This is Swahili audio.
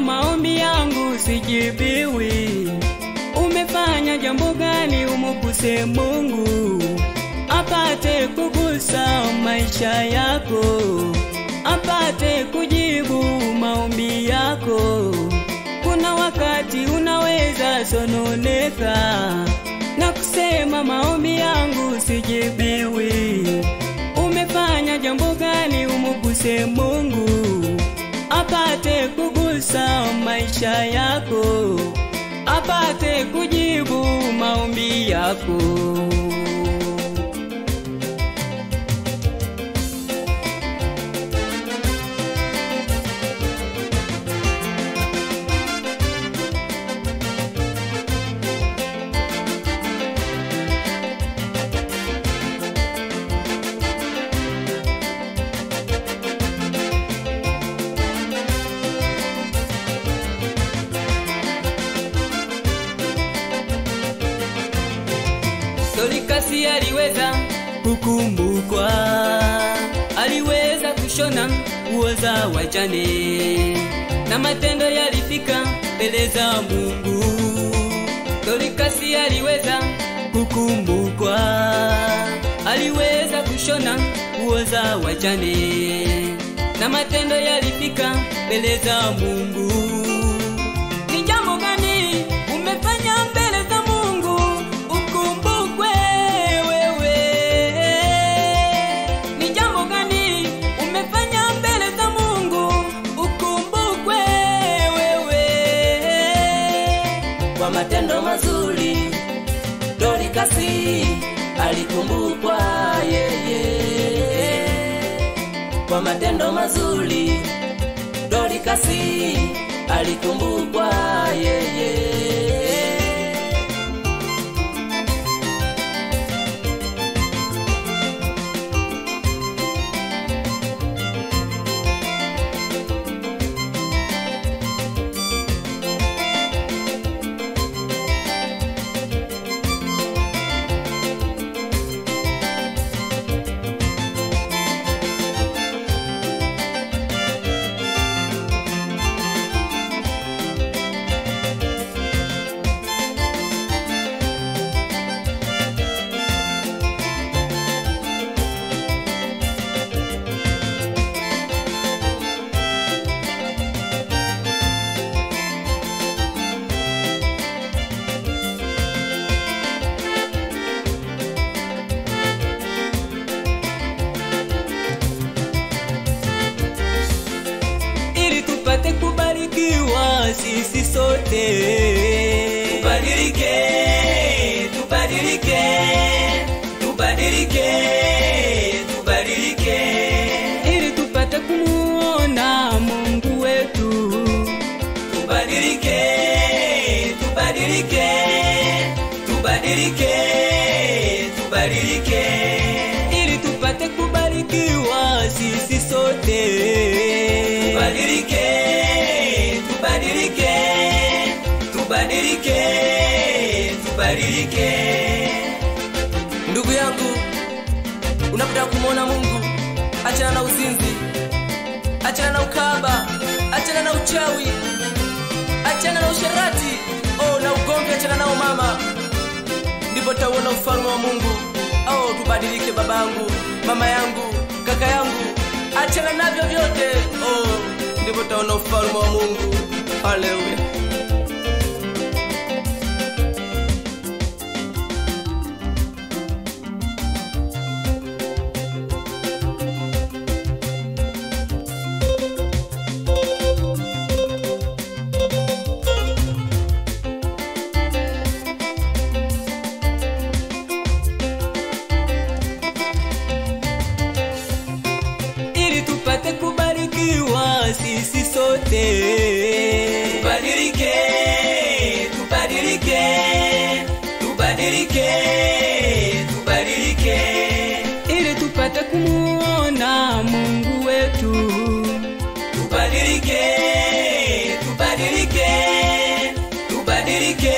maombi yangu sijibiwi. Umefanya jambo gani umukuse Mungu apate kugusa maisha yako, apate kujibu maombi yako? Kuna wakati unaweza sononeka na kusema maombi yangu sijibiwi. Umefanya jambo gani umuguse Mungu apate kugusa maisha yako, apate kujibu maombi yako. Dorikasi aliweza kukumbukwa, aliweza kushona nguo za wajane, na matendo yalifika mbele za Mungu. Dorikasi aliweza kukumbukwa, aliweza kushona nguo za wajane, na matendo yalifika mbele za Mungu. Matendo mazuri. Dorikasi alikumbukwa yeye, kwa matendo mazuri Dorikasi alikumbukwa tupate kubarikiwa sisi sote. Tubadilike, tubadilike, tubadilike, tubadilike. ili tupate kumuona Mungu wetu, Tubadilike, tubadilike, tubadilike, tubadilike. ili tupate kubarikiwa unapotaka kumwona Mungu, achana na uzinzi, achana na ukaba, achana na uchawi, achana na usherati, oh, na ugomvi, achana nao mama, ndipo tauona ufalme wa Mungu. Oh, tubadilike babangu, mama yangu, kaka yangu, achana navyo vyote. Oh, ndipo taona ufalme wa Mungu. Haleluya. Kubarikiwa sisi sote. Tubadilike, tubadilike, tubadilike, tubadilike. ili tupate kumuona Mungu wetu, tubadilike, tubadilike, tubadilike.